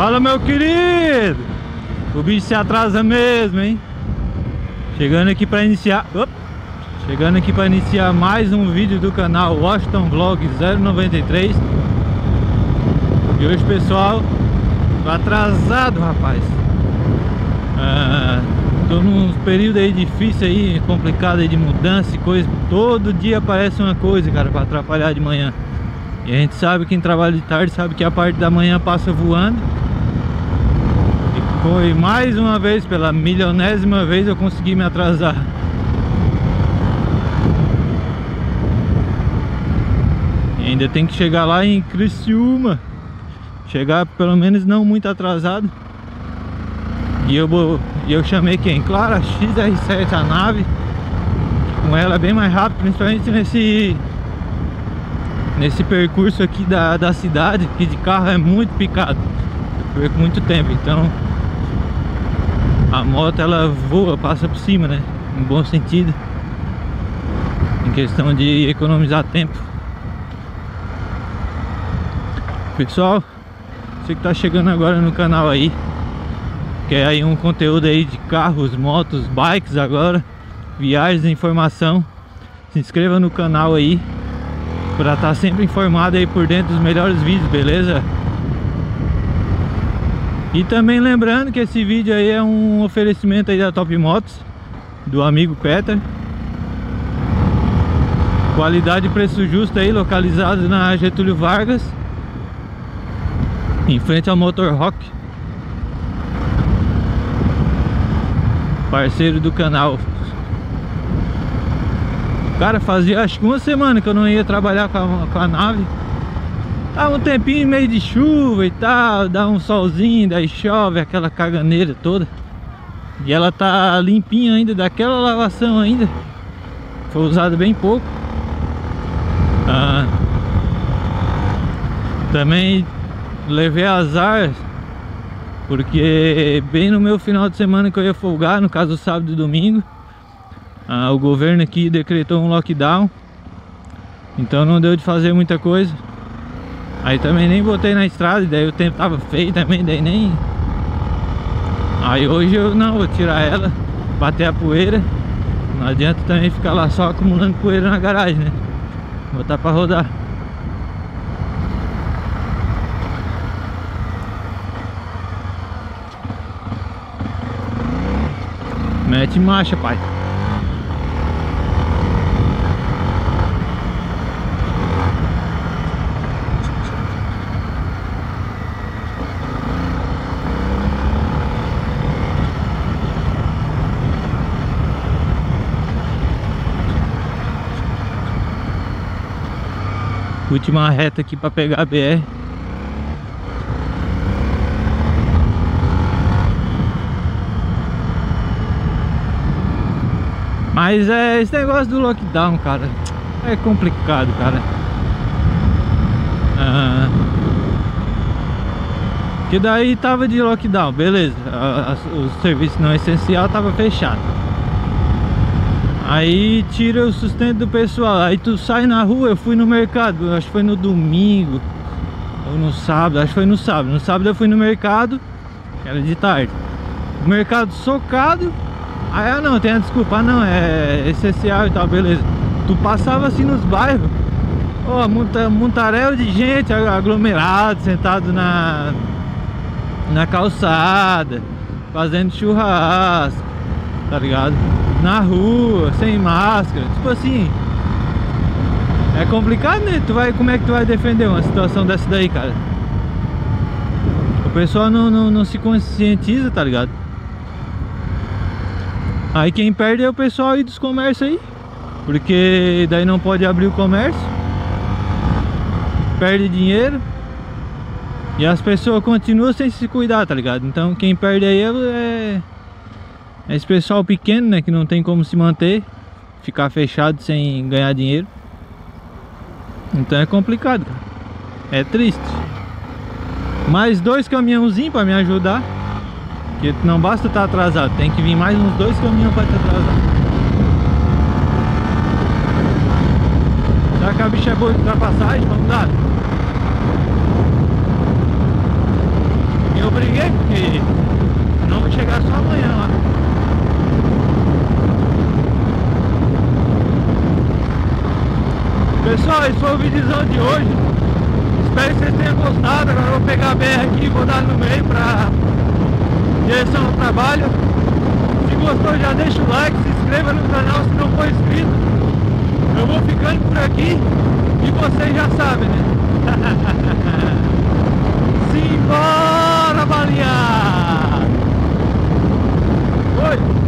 Fala, meu querido! O bicho se atrasa mesmo, hein? Chegando aqui para iniciar... Chegando aqui para iniciar mais um vídeo do canal Washington Vlog 093 E hoje, pessoal, tô atrasado, rapaz. Ah, Tô num período aí difícil aí, complicado aí de mudança e coisa. Todo dia aparece uma coisa, cara, para atrapalhar de manhã. E a gente sabe, quem trabalha de tarde sabe que a parte da manhã passa voando foi mais uma vez, pela milionésima vez eu consegui me atrasar. E Ainda tem que chegar lá em Criciúma. Chegar pelo menos não muito atrasado. E eu, eu chamei quem? Claro, a XR7, a nave. Com ela é bem mais rápido, principalmente nesse Nesse percurso aqui da, da cidade Que de carro é muito picado. Eu perco muito tempo, então a moto ela voa, passa por cima, né? Em bom sentido. Em questão de economizar tempo. Pessoal, você que tá chegando agora no canal aí, quer aí um conteúdo aí de carros, motos, bikes agora, viagens, informação, se inscreva no canal aí para estar tá sempre informado aí por dentro dos melhores vídeos, beleza? E também lembrando que esse vídeo aí é um oferecimento aí da Top Motos Do amigo Peter. Qualidade e preço justo aí, localizado na Getúlio Vargas Em frente ao Motor Rock. Parceiro do canal. Cara, fazia acho que uma semana que eu não ia trabalhar com a, com a nave Tá um tempinho meio de chuva e tal, dá um solzinho, daí chove, aquela caganeira toda. E ela tá limpinha ainda, daquela lavação ainda. Foi usada bem pouco. Ah, também levei azar, porque bem no meu final de semana que eu ia folgar, no caso sábado e domingo, ah, o governo aqui decretou um lockdown. Então não deu de fazer muita coisa. Aí também nem botei na estrada, daí o tempo tava feio também, daí nem... Aí hoje eu não, vou tirar ela, bater a poeira. Não adianta também ficar lá só acumulando poeira na garagem, né? Botar pra rodar. Mete marcha, pai Última reta aqui para pegar a BR. Mas é esse negócio do lockdown, cara. É complicado, cara. Ah, que daí tava de lockdown, beleza. o serviço não essencial tava fechado. Aí tira o sustento do pessoal. Aí tu sai na rua, eu fui no mercado. Acho que foi no domingo Ou no sábado, acho que foi no sábado. No sábado eu fui no mercado Era de tarde. Mercado socado. Aí ah não, tem a desculpa ah, não, é essencial e tal, beleza. Tu passava assim nos bairros. Ó, oh, monta, montaréu de gente aglomerado Sentado na Na calçada Fazendo churrasco Tá ligado? Na rua, sem máscara, tipo assim. É complicado, né? Tu vai, como é que tu vai defender uma situação dessa daí, cara? O pessoal não, não, não se conscientiza, tá ligado? Aí quem perde é o pessoal aí dos comércios aí. Porque daí não pode abrir o comércio. Perde dinheiro. E as pessoas continuam sem se cuidar, tá ligado? Então quem perde aí é é esse pessoal pequeno, né, que não tem como se manter, ficar fechado sem ganhar dinheiro. Então é complicado, cara. É triste. Mais dois caminhãozinhos para me ajudar. Porque não basta estar tá atrasado, tem que vir mais uns dois caminhões para te atrasar. Será que a bicha é boa de ultrapassagem? Vamos dar. eu briguei porque pessoal, esse foi o videozão de hoje Espero que vocês tenham gostado Agora eu vou pegar a BR aqui e vou dar no meio para direção ao trabalho Se gostou já deixa o like, se inscreva no canal se não for inscrito Eu vou ficando por aqui E vocês já sabem, né? Simbora, balinha. Oi!